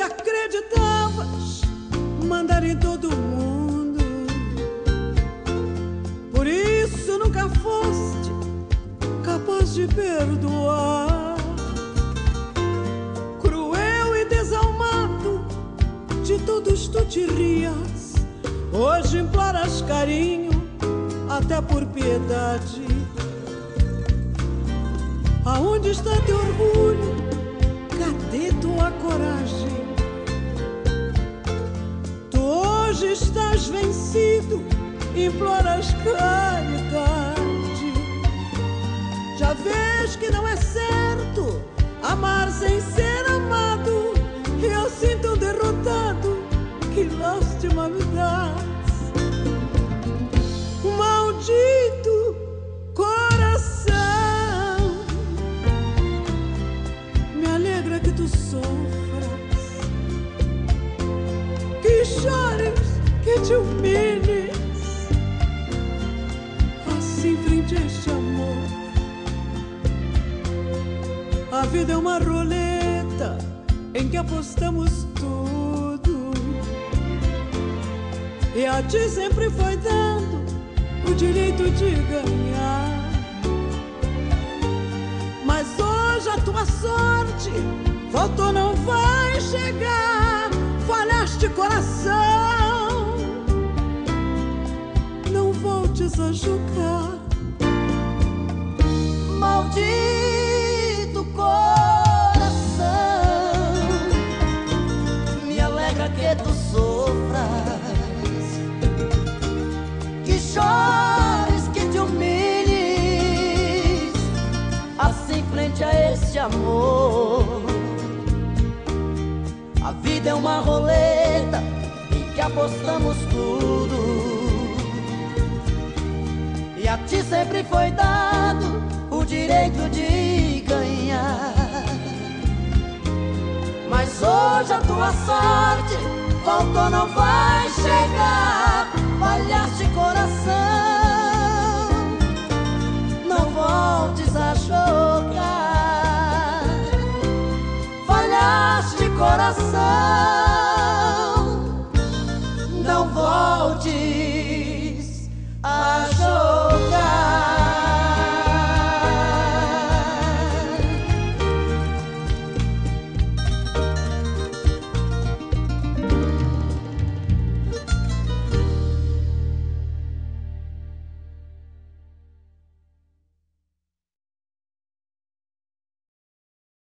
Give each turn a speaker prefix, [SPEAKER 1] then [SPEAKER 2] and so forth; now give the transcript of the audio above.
[SPEAKER 1] acreditavas mandar em todo mundo. Por isso nunca foste capaz de perdoar. Cruel e desalmado, de todos tu te rias. Hoje imploras carinho, até por piedade. Aonde está teu orgulho? Cadê tua coragem? Imploras caridade. Já vês que não é certo amar sem ser amado. Eu sinto derrotado, que lástima me dás. Maldito coração, me alegra que tu sofras, que chores, que te humilhes, A vida é uma roleta em que apostamos tudo. E a ti sempre foi dando o direito de ganhar. Mas hoje a tua sorte faltou, não vai chegar. Falhaste coração, não voltes a jogar.
[SPEAKER 2] Que tu sofras, que chores, que te humilhes, assim frente a este amor. A vida é uma roleta em que apostamos tudo. E a ti sempre foi dado o direito de hoje a tua sorte faltou, não vai chegar. Falhaste coração, não voltes a jogar. Falhaste coração.